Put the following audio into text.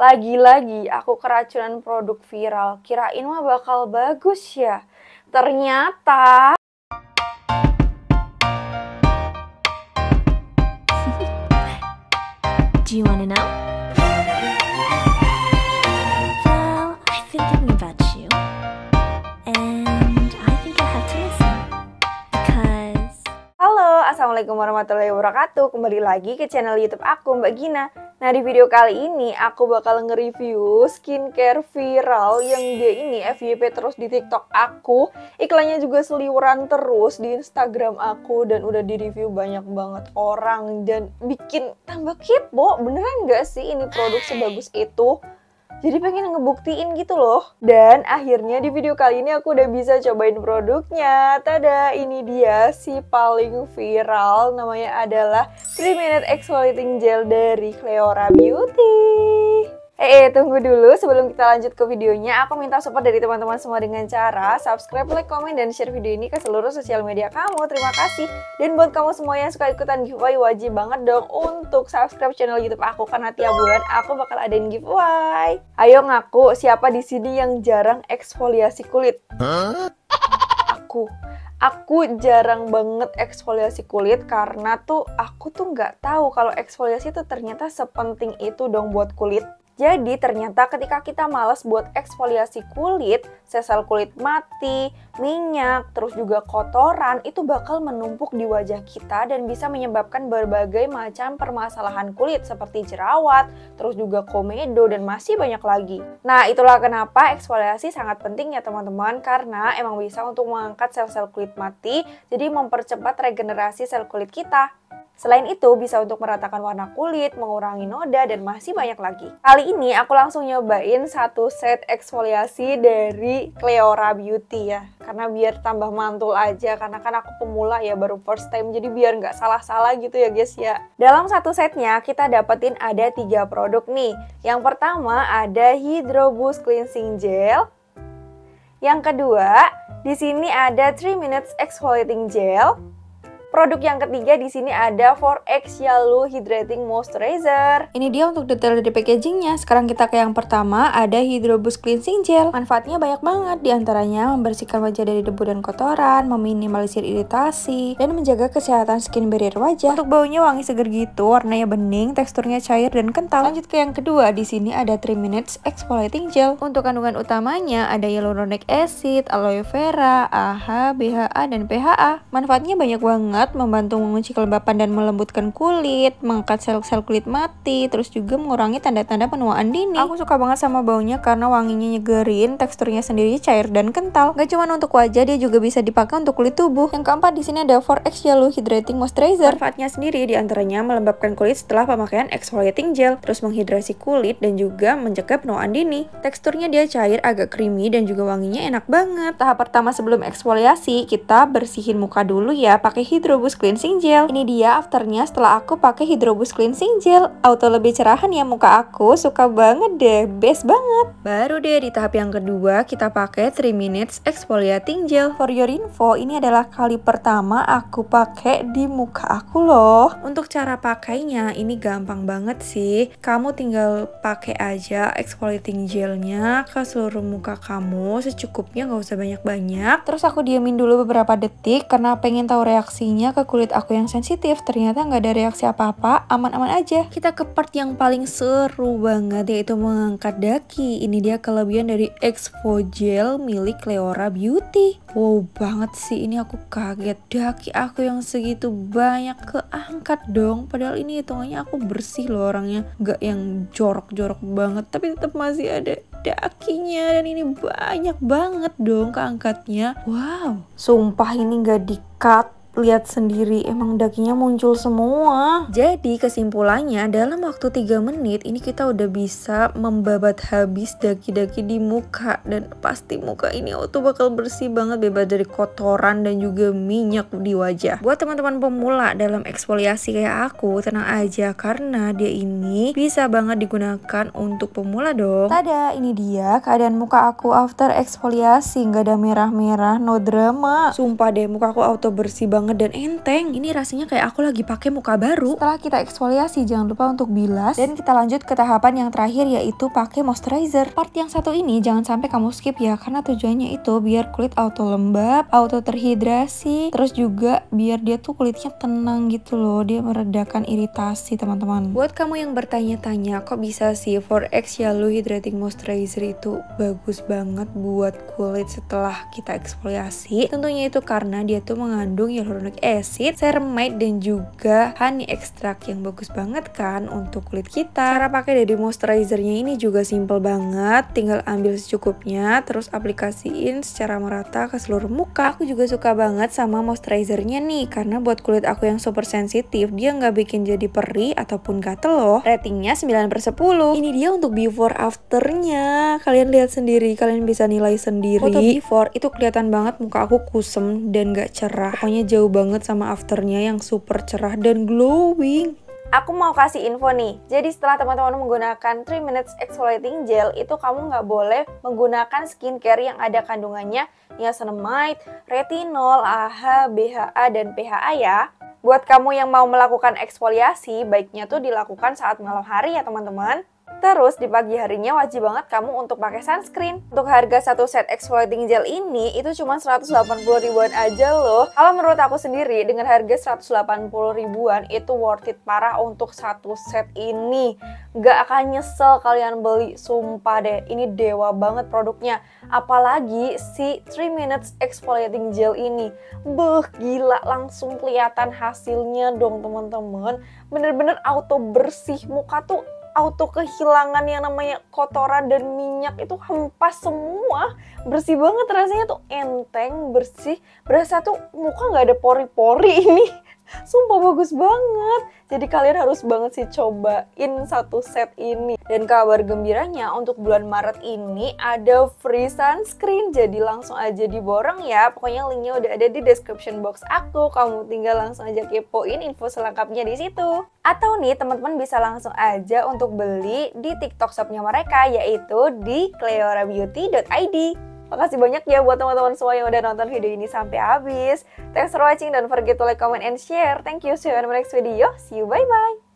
Lagi-lagi aku keracunan produk viral. Kirain mah bakal bagus ya. Ternyata Do you want to know? Warahmatullahi wabarakatuh. Kembali lagi ke channel youtube aku Mbak Gina. Nah di video kali ini aku bakal nge-review skincare viral Yang dia ini FYP terus di tiktok aku. Iklannya juga seliweran terus di instagram aku Dan udah di review banyak banget orang Dan bikin tambah kepo. Beneran gak sih ini produk sebagus itu? Jadi pengen ngebuktiin gitu loh. Dan akhirnya di video kali ini aku udah bisa cobain produknya. Tada, ini dia si paling viral. Namanya adalah 3 Minute Exfoliating Gel dari Cleora Beauty. Eh, tunggu dulu sebelum kita lanjut ke videonya. Aku minta support dari teman-teman semua dengan cara subscribe, like, komen, dan share video ini ke seluruh sosial media kamu. Terima kasih. Dan buat kamu semua yang suka ikutan giveaway, wajib banget dong untuk subscribe channel YouTube aku karena tiap bulan aku bakal adain giveaway. Ayo ngaku siapa di sini yang jarang eksfoliasi kulit? Aku aku jarang banget eksfoliasi kulit karena tuh aku tuh nggak tahu kalau eksfoliasi tuh ternyata sepenting itu dong buat kulit. Jadi ternyata ketika kita males buat eksfoliasi kulit, sel-sel kulit mati, minyak, terus juga kotoran itu bakal menumpuk di wajah kita dan bisa menyebabkan berbagai macam permasalahan kulit seperti jerawat, terus juga komedo dan masih banyak lagi. Nah, itulah kenapa eksfoliasi sangat penting ya teman-teman karena emang bisa untuk mengangkat sel-sel kulit mati, jadi mempercepat regenerasi sel kulit kita. Selain itu, bisa untuk meratakan warna kulit, mengurangi noda, dan masih banyak lagi. Kali ini aku langsung nyobain satu set eksfoliasi dari Cleora Beauty ya. Karena biar tambah mantul aja, karena kan aku pemula ya, baru first time, jadi biar nggak salah-salah gitu ya guys ya. Dalam satu setnya, kita dapetin ada tiga produk nih. Yang pertama ada Hydro Boost Cleansing Gel. Yang kedua, di sini ada 3 Minutes Exfoliating Gel. Produk yang ketiga di sini ada 4X Yalu Hydrating Moisturizer. Ini dia untuk detail dari packagingnya. Sekarang kita ke yang pertama, ada Hydro Boost Cleansing Gel. Manfaatnya banyak banget, di antaranya membersihkan wajah dari debu dan kotoran, meminimalisir iritasi, dan menjaga kesehatan skin barrier wajah. Untuk baunya wangi seger gitu, warnanya bening, teksturnya cair dan kental. Lanjut ke yang kedua, di sini ada 3 Minutes Exfoliating Gel. Untuk kandungan utamanya ada hyaluronic acid, aloe vera, AHA, BHA, dan PHA. Manfaatnya banyak banget banget membantu mengunci kelembapan dan melembutkan kulit, mengangkat sel-sel kulit mati, terus juga mengurangi tanda-tanda penuaan dini. Aku suka banget sama baunya karena wanginya nyegerin, teksturnya sendiri cair dan kental. Gak cuma untuk wajah, dia juga bisa dipakai untuk kulit tubuh. Yang keempat di sini ada 4X Yellow Hydrating Moisturizer. Manfaatnya sendiri di antaranya melembabkan kulit setelah pemakaian exfoliating gel, terus menghidrasi kulit dan juga mencegah penuaan dini. Teksturnya dia cair, agak creamy dan juga wanginya enak banget. Tahap pertama sebelum eksfoliasi, kita bersihin muka dulu ya pakai hidro Hydro Boost Cleansing Gel. Ini dia afternya setelah aku pakai Hydro Boost Cleansing Gel. Auto lebih cerahan ya muka aku, suka banget deh, best banget. Baru deh di tahap yang kedua kita pakai 3 Minutes Exfoliating Gel. For your info, ini adalah kali pertama aku pakai di muka aku loh. Untuk cara pakainya ini gampang banget sih. Kamu tinggal pakai aja exfoliating gelnya ke seluruh muka kamu secukupnya nggak usah banyak-banyak. Terus aku diamin dulu beberapa detik karena pengen tahu reaksinya ke kulit aku yang sensitif ternyata nggak ada reaksi apa-apa aman-aman aja. Kita ke part yang paling seru banget yaitu mengangkat daki. Ini dia kelebihan dari Exfo Gel milik Cleora Beauty. Wow banget sih ini aku kaget. Daki aku yang segitu banyak keangkat dong. Padahal ini hitungannya aku bersih loh orangnya. Nggak yang jorok-jorok banget tapi tetap masih ada dakinya. Dan ini banyak banget dong keangkatnya. Wow. Sumpah ini nggak di cut lihat sendiri emang dakinya muncul semua. Jadi kesimpulannya dalam waktu 3 menit ini kita udah bisa membabat habis daki-daki di muka. Dan pasti muka ini auto bakal bersih banget bebas dari kotoran dan juga minyak di wajah. Buat teman-teman pemula dalam eksfoliasi kayak aku tenang aja karena dia ini bisa banget digunakan untuk pemula dong. Tada ini dia keadaan muka aku after eksfoliasi. Nggak ada merah-merah no drama. Sumpah deh muka aku auto bersih banget banget dan enteng. Ini rasanya kayak aku lagi pakai muka baru. Setelah kita eksfoliasi, jangan lupa untuk bilas. Dan kita lanjut ke tahapan yang terakhir yaitu pakai moisturizer. Part yang satu ini jangan sampai kamu skip ya, karena tujuannya itu biar kulit auto lembab, auto terhidrasi, terus juga biar dia tuh kulitnya tenang gitu loh. Dia meredakan iritasi teman-teman. Buat kamu yang bertanya-tanya, kok bisa sih 4X Yellow Hydrating Moisturizer itu bagus banget buat kulit setelah kita eksfoliasi? Tentunya itu karena dia tuh mengandung hyaluronic acid, ceramide, dan juga honey extract yang bagus banget kan untuk kulit kita. Cara pakai dari moisturizernya ini juga simple banget, tinggal ambil secukupnya, terus aplikasiin secara merata ke seluruh muka. Aku juga suka banget sama moisturizernya nih, karena buat kulit aku yang super sensitif, dia nggak bikin jadi perih ataupun gatel loh. Ratingnya 9 per 10. Ini dia untuk before afternya. Kalian lihat sendiri, kalian bisa nilai sendiri. Foto before itu kelihatan banget muka aku kusem dan gak cerah. Pokoknya jauh banget sama afternya yang super cerah dan glowing. Aku mau kasih info nih, jadi setelah teman-teman menggunakan 3 minutes exfoliating gel, itu kamu nggak boleh menggunakan skincare yang ada kandungannya niacinamide, retinol, AHA, BHA, dan PHA ya. Buat kamu yang mau melakukan eksfoliasi, baiknya tuh dilakukan saat malam hari ya teman-teman. Terus di pagi harinya wajib banget kamu untuk pakai sunscreen. Untuk harga satu set exfoliating gel ini itu cuma 180 ribuan aja loh. Kalau menurut aku sendiri dengan harga 180 ribuan itu worth it parah untuk satu set ini. Gak akan nyesel kalian beli, sumpah deh. Ini dewa banget produknya. Apalagi si 3 minutes exfoliating gel ini. Beuh, gila langsung kelihatan hasilnya dong teman-teman. Bener-bener auto bersih muka tuh auto kehilangan yang namanya kotoran dan minyak itu hempas semua. Bersih banget rasanya tuh. Enteng bersih. Berasa tuh muka nggak ada pori-pori ini Sumpah bagus banget. Jadi kalian harus banget sih cobain satu set ini. Dan kabar gembiranya untuk bulan Maret ini ada free sunscreen. Jadi langsung aja diborong ya. Pokoknya linknya udah ada di description box aku. Kamu tinggal langsung aja kepoin info selengkapnya di situ. Atau nih teman-teman bisa langsung aja untuk beli di TikTok shopnya mereka yaitu di cleorabeauty.id. Makasih banyak ya buat teman-teman semua yang udah nonton video ini sampai habis. Thanks for watching, don't forget to like, comment, and share. Thank you, see you in the next video. See you, bye-bye.